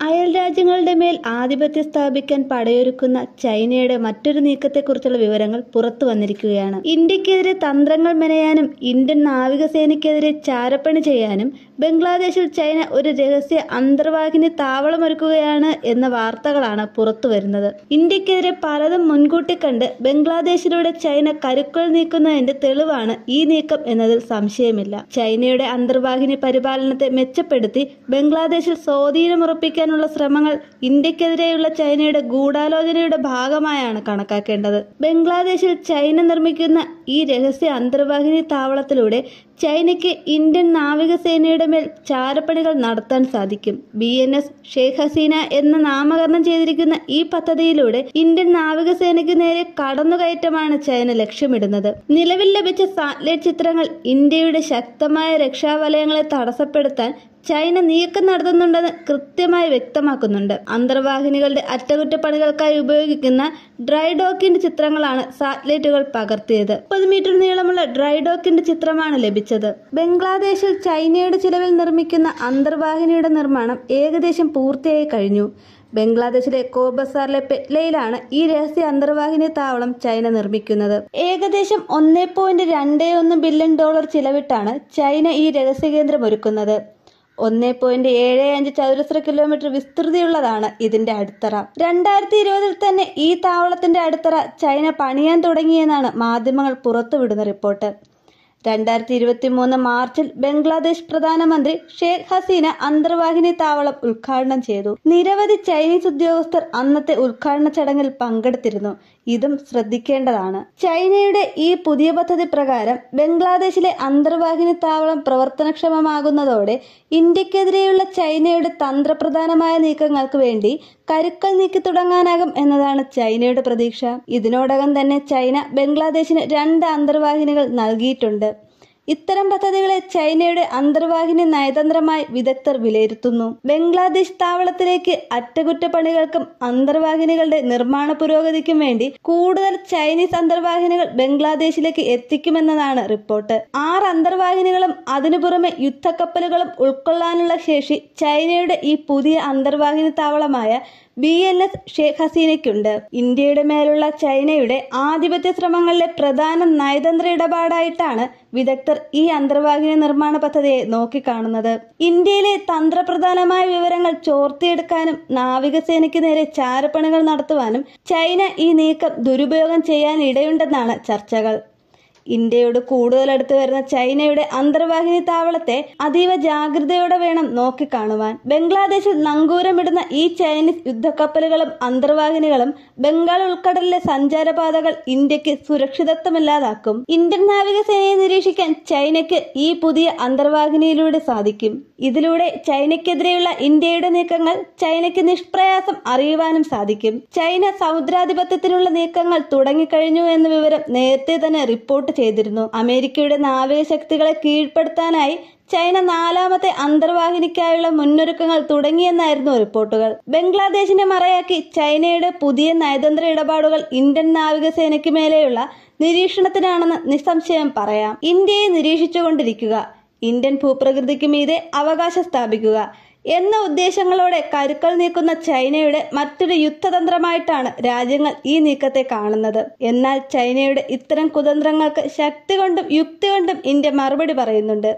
അയൽ രാജ്യങ്ങളുടെ മേൽ ആധിപത്യം സ്ഥാപിക്കാൻ പടയൊരുക്കുന്ന ചൈനയുടെ മറ്റൊരു നീക്കത്തെക്കുറിച്ചുള്ള വിവരങ്ങൾ പുറത്തു വന്നിരിക്കുകയാണ്. ഇന്ത്യക്കെതിരെ തന്ത്രങ്ങൾ മെനയാനും ഇന്ത്യൻ നാവികസേനയ്ക്കെതിരെ ചാരപ്പണി ചെയ്യാനും ബംഗ്ലാദേശിൽ ചൈന ഒരു രഹസ്യ അന്തർവാഹിനി താവളമൊരുക്കുകയാണ് എന്ന വാർത്തകളാണ് പുറത്തു വരുന്നത്. ഇന്ത്യക്കെതിരെ പലതും മുൻകൂട്ടി കണ്ട് ബംഗ്ലാദേശിലൂടെ ചൈന കരുക്കൾ നീക്കുന്നതിന്റെ തെളിവാണ് ഈ നീക്കം എന്നതിൽ സംശയമില്ല. ചൈനയുടെ അന്തർവാഹിനി പരിപാലനത്തെ മെച്ചപ്പെടുത്തി ബംഗ്ലാദേശിൽ സ്വാധീനമുറപ്പിക്കാനുള്ള ശ്രമങ്ങൾ ഇന്ത്യക്കെതിരെയുള്ള ചൈനയുടെ ഗൂഢാലോചനയുടെ ഭാഗമായാണ് കണക്കാക്കേണ്ടത്. ബംഗ്ലാദേശിൽ ചൈന നിർമ്മിക്കുന്ന ഈ രഹസ്യ അന്തർവാഹിനി താവളത്തിലൂടെ ചൈനയ്ക്ക് ഇന്ത്യൻ നാവികസേനയുടെ മേൽ ചാരപ്പണികൾ നടത്താൻ സാധിക്കും. B N S Sheikh Hasina എന്ന് നാമകരണം ചെയ്തിരിക്കുന്ന ഈ പദ്ധതിയിലൂടെ ഇന്ത്യൻ നാവികസേനയ്ക്ക് നേരെ കടന്നുകയറ്റമാണ് ചൈന ലക്ഷ്യമിടുന്നത്. നിലവിൽ ലഭിച്ച സാറ്റലൈറ്റ് ചിത്രങ്ങൾ ഇന്ത്യയുടെ ശക്തമായ രക്ഷാവലയങ്ങളെ തടസ്സപ്പെടുത്താൻ ചൈന നീക്കം നടത്തുന്നുണ്ടെന്ന് കൃത്യമായി വ്യക്തമാക്കുന്നുണ്ട്. അന്തർവാഹിനികളുടെ അറ്റകുറ്റപ്പണികൾക്കായി ഉപയോഗിക്കുന്ന ഡ്രൈ ഡോക്കിന്റെ ചിത്രങ്ങളാണ് സാറ്റലൈറ്റുകൾ പകർത്തിയത്. മുപ്പത് മീറ്റർ നീളമുള്ള ഡ്രൈ ഡോക്കിന്റെ ചിത്രമാണ് ലഭിച്ചത്. ബംഗ്ലാദേശിൽ ചൈനയുടെ ചിലവിൽ നിർമ്മിക്കുന്ന അന്തർവാഹിനിയുടെ നിർമ്മാണം ഏകദേശം പൂർത്തിയായി കഴിഞ്ഞു. ബംഗ്ലാദേശിലെ കോബസാറിലെ പെറ്റ്ലയിലാണ് ഈ രഹസ്യ അന്തർവാഹിനി താവളം ചൈന നിർമ്മിക്കുന്നത്. ഏകദേശം ഒന്നേ പോയിന്റ് രണ്ടേ ഒന്ന് ബില്യൺ ഡോളർ ചിലവിട്ടാണ് ചൈന ഈ രഹസ്യ കേന്ദ്രം ഒരുക്കുന്നത്. ഒന്നേ പോയിന്റ് ഏഴ് അഞ്ച് ചതുരശ്ര കിലോമീറ്റർ വിസ്തൃതിയുള്ളതാണ് ഇതിന്റെ അടിത്തറ. രണ്ടായിരത്തി ഇരുപതിൽ തന്നെ ഈ താവളത്തിന്റെ അടിത്തറ ചൈന പണിയാൻ തുടങ്ങിയെന്നാണ് മാധ്യമങ്ങൾ പുറത്തുവിടുന്ന റിപ്പോർട്ട്. രണ്ടായിരത്തി ഇരുപത്തി മൂന്ന് മാർച്ചിൽ ബംഗ്ലാദേശ് പ്രധാനമന്ത്രി ഷേഖ് ഹസീന അന്തർവാഹിനി താവളം ഉദ്ഘാടനം ചെയ്തു. നിരവധി ചൈനീസ് ഉദ്യോഗസ്ഥർ അന്നത്തെ ഉദ്ഘാടന ചടങ്ങിൽ പങ്കെടുത്തിരുന്നു. ഇതും ശ്രദ്ധിക്കേണ്ടതാണ്. ചൈനയുടെ ഈ പുതിയ പദ്ധതി പ്രകാരം ബംഗ്ലാദേശിലെ അന്തർവാഹിനി താവളം പ്രവർത്തനക്ഷമമാകുന്നതോടെ ഇന്ത്യക്കെതിരെയുള്ള ചൈനയുടെ തന്ത്രപ്രധാനമായ നീക്കങ്ങൾക്ക് വേണ്ടി കരുക്കൾ നീക്കി തുടങ്ങാനാകും എന്നതാണ് ചൈനയുടെ പ്രതീക്ഷ. ഇതിനോടകം തന്നെ ചൈന ബംഗ്ലാദേശിന് രണ്ട് അന്തർവാഹിനികൾ നൽകിയിട്ടുണ്ട്. ഇത്തരം പദ്ധതികളെ ചൈനയുടെ അന്തർവാഹിനി നയതന്ത്രമായി വിദഗ്ധർ വിലയിരുത്തുന്നു. ബംഗ്ലാദേശ് താവളത്തിലേക്ക് അറ്റകുറ്റപ്പണികൾക്കും അന്തർവാഹിനികളുടെ നിർമ്മാണ പുരോഗതിക്കും വേണ്ടി കൂടുതൽ ചൈനീസ് അന്തർവാഹിനികൾ ബംഗ്ലാദേശിലേക്ക് എത്തിക്കുമെന്നതാണ് റിപ്പോർട്ട്. ആറ് അന്തർവാഹിനികളും അതിനു പുറമെ യുദ്ധക്കപ്പലുകളും ഉൾക്കൊള്ളാനുള്ള ശേഷി ചൈനയുടെ ഈ പുതിയ അന്തർവാഹിനി താവളമായ ബി എൽ എസ് ഷേഖ് ഹസീനയ്ക്കുണ്ട്. ഇന്ത്യയുടെ മേലുള്ള ചൈനയുടെ ആധിപത്യ ശ്രമങ്ങളിലെ പ്രധാന നയതന്ത്ര ഇടപാടായിട്ടാണ് വിദഗ്ധർ ഈ അന്തർവാഹിനി നിർമ്മാണ പദ്ധതിയെ നോക്കിക്കാണുന്നത്. ഇന്ത്യയിലെ തന്ത്രപ്രധാനമായ വിവരങ്ങൾ ചോർത്തിയെടുക്കാനും നാവികസേനയ്ക്ക് നേരെ ചാരപ്പണികൾ നടത്തുവാനും ചൈന ഈ നീക്കം ദുരുപയോഗം ചെയ്യാൻ ഇടയുണ്ടെന്നാണ് ചർച്ചകൾ. ഇന്ത്യയോട് കൂടുതൽ അടുത്ത് വരുന്ന ചൈനയുടെ അന്തർവാഹിനി താവളത്തെ അതീവ ജാഗ്രതയോടെ വേണം നോക്കിക്കാണുവാൻ. ബംഗ്ലാദേശിൽ നങ്കൂരമിടുന്ന ഈ ചൈനീസ് യുദ്ധക്കപ്പലുകളും അന്തർവാഹിനികളും ബംഗാൾ ഉൾക്കടലിലെ സഞ്ചാരപാതകൾ ഇന്ത്യയ്ക്ക് സുരക്ഷിതത്വമില്ലാതാക്കും. ഇന്ത്യൻ നാവികസേനയെ നിരീക്ഷിക്കാൻ ചൈനയ്ക്ക് ഈ പുതിയ അന്തർവാഹിനിയിലൂടെ സാധിക്കും. ഇതിലൂടെ ചൈനയ്ക്കെതിരെയുള്ള ഇന്ത്യയുടെ നീക്കങ്ങൾ ചൈനയ്ക്ക് നിഷ്പ്രയാസം അറിയുവാനും സാധിക്കും. ചൈന സമുദ്രാധിപത്യത്തിനുള്ള നീക്കങ്ങൾ തുടങ്ങിക്കഴിഞ്ഞു എന്ന വിവരം നേരത്തെ തന്നെ റിപ്പോർട്ട് ചെയ്തിരുന്നു. അമേരിക്കയുടെ നാവിക ശക്തികളെ കീഴ്പ്പെടുത്താനായി ചൈന നാലാമത്തെ അന്തർവാഹിനിക്കായുള്ള മുന്നൊരുക്കങ്ങൾ തുടങ്ങിയെന്നായിരുന്നു റിപ്പോർട്ടുകൾ. ബംഗ്ലാദേശിനെ മറയാക്കി ചൈനയുടെ പുതിയ നയതന്ത്ര ഇടപാടുകൾ ഇന്ത്യൻ നാവികസേനയ്ക്ക് മേലെയുള്ള നിരീക്ഷണത്തിനാണെന്ന് നിസ്സംശയം പറയാം. ഇന്ത്യയെ നിരീക്ഷിച്ചുകൊണ്ടിരിക്കുക. ഇന്ത്യൻ ഭൂപ്രകൃതിക്ക് മീതെ അവകാശം സ്ഥാപിക്കുക. എന്ന ഉദ്ദേശങ്ങളോടെ കരുക്കൾ നീക്കുന്ന ചൈനയുടെ മറ്റൊരു യുദ്ധതന്ത്രമായിട്ടാണ് രാജ്യങ്ങൾ ഈ നീക്കത്തെ കാണുന്നത്. എന്നാൽ ചൈനയുടെ ഇത്തരം കുതന്ത്രങ്ങൾക്ക് ശക്തി കൊണ്ടും യുക്തി കൊണ്ടും ഇന്ത്യ മറുപടി പറയുന്നുണ്ട്.